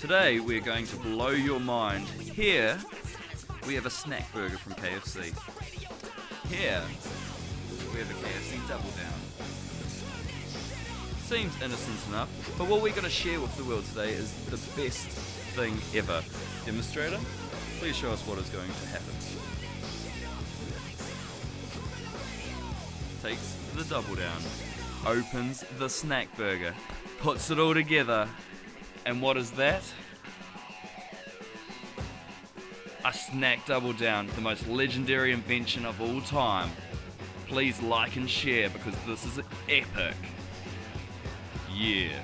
Today we're going to blow your mind. Here we have a snack burger from KFC. Here we have a KFC double down. Seems innocent enough, but what we're going to share with the world today is the best thing ever. Demonstrator, please show us what is going to happen. Takes the double down, opens the snack burger, puts it all together, and what is that? A snack double down, the most legendary invention of all time. Please like and share because this is epic. Yeah.